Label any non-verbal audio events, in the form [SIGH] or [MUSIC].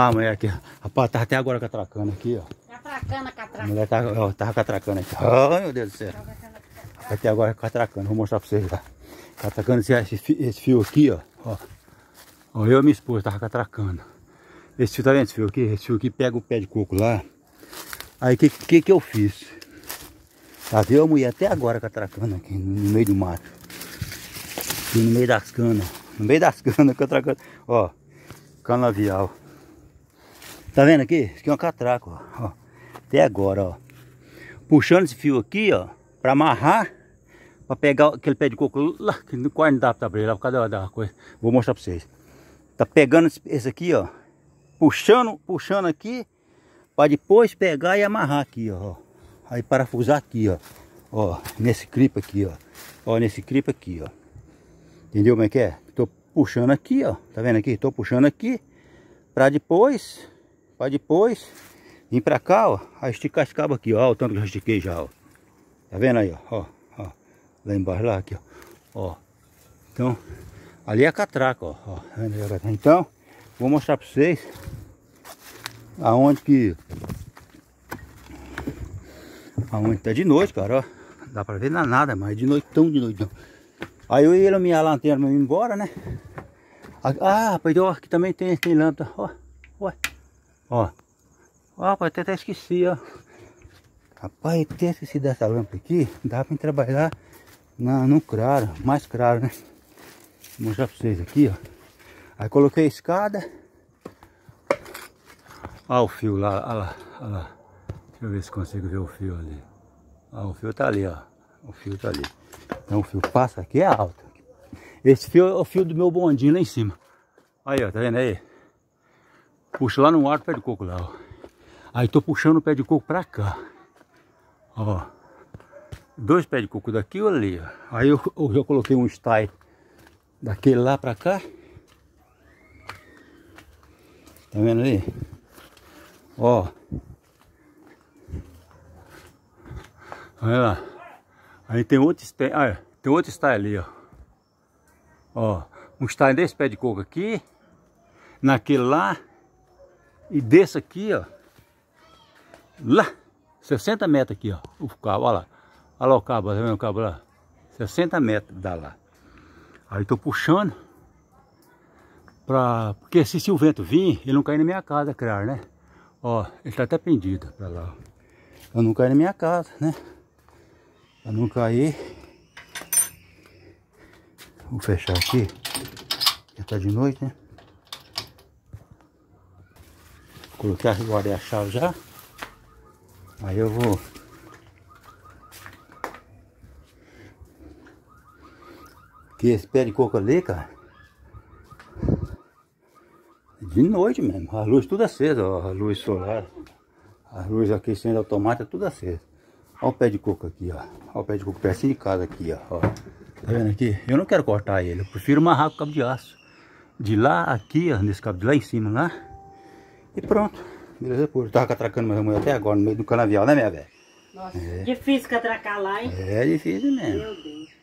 Ah, mulher aqui. Rapaz, tava até agora catracando aqui, ó. Catracando, A mulher tava, ó, tava catracando aqui. Ai, meu Deus do céu. Até agora catracando. Vou mostrar pra vocês lá. Catracando esse, esse, fio, esse fio aqui, ó. ó. Ó, eu e minha esposa tava catracando. Esse fio, tá vendo esse fio aqui? Esse fio aqui pega o pé de coco lá. Aí o que, que que eu fiz? Tá vendo a mulher até agora catracando aqui no meio do mato. Aqui no meio das canas. No meio das [LAUGHS] canas catracando. Ó, canavial. Tá vendo aqui? Isso aqui é uma catraca, ó. ó. Até agora, ó. Puxando esse fio aqui, ó. Pra amarrar. Pra pegar aquele pé de coco lá. Que quase não dá pra abrir lá por causa da coisa. Vou mostrar pra vocês. Tá pegando esse aqui, ó. Puxando, puxando aqui. Pra depois pegar e amarrar aqui, ó. Aí parafusar aqui, ó. Ó, nesse clipe aqui, ó. Ó, nesse clipe aqui, ó. Entendeu como é que é? Tô puxando aqui, ó. Tá vendo aqui? Tô puxando aqui. Pra depois Pra depois vir pra cá, ó. Aí esticar esse cabo aqui, ó. O tanto que eu já estiquei já, ó. Tá vendo aí, ó? Ó, ó. Lá embaixo, lá aqui, ó. Ó. Então, ali é a catraca, ó. ó. Tá então, vou mostrar pra vocês aonde que... Aonde tá de noite, cara, ó. Dá pra ver nada, mas de noite, tão de noite não. Aí eu ia iluminar a lanterna ir embora, né? Ah, rapaz, ó, aqui também tem, tem lâmpada, ó. Ué. Ó. Ó, até, até esqueci, ó. Rapaz, até esqueci dessa lâmpada aqui. Dá pra trabalhar na, no claro, mais claro, né? Vou mostrar pra vocês aqui, ó. Aí coloquei a escada. Ó o fio lá, ó lá, ó lá. Deixa eu ver se consigo ver o fio ali. Ó, o fio tá ali, ó. O fio tá ali. Então o fio passa aqui é alto. Esse fio é o fio do meu bondinho lá em cima. Aí, ó, tá vendo aí? Puxa lá no ar o pé de coco lá, ó. Aí tô puxando o pé de coco pra cá. Ó. Dois pés de coco daqui e ali, ó. Aí eu, já coloquei um style daquele lá pra cá. Tá vendo ali? Ó. Olha lá. Aí tem outro style, ah, tem outro style ali, ó. Ó, um style desse pé de coco aqui, naquele lá e desça aqui, ó. Lá. 60 metros aqui, ó. O cabo, olha lá. Olha lá o cabo, tá vendo o cabo lá? 60 metros dá lá. Aí tô puxando. Pra... Porque se, se o vento vir, ele não cai na minha casa, criar, né? Ó, ele tá até pendido pra lá, ó. Pra não cair na minha casa, né? Pra não cair. Vou fechar aqui. Já tá de noite, né? Coloquei, guardei a chave já. Aí eu vou... Que esse pé de coco ali, cara. De noite mesmo. A luz tudo acesa, ó. A luz solar. A luz aqui sendo automática, tudo acesa. Olha o pé de coco aqui, ó. Olha o pé de coco pertinho de casa aqui, ó. Tá vendo aqui? Eu não quero cortar ele. Eu prefiro amarrar com cabo de aço. De lá, aqui, ó. Nesse cabo de lá em cima, lá. E pronto. Beleza, pô. Eu tava catracando minha mulher até agora, no meio do canavial, né, minha velha? Nossa, é. difícil catracar lá, hein? É difícil mesmo. Meu Deus.